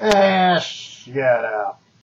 Ash, shut up.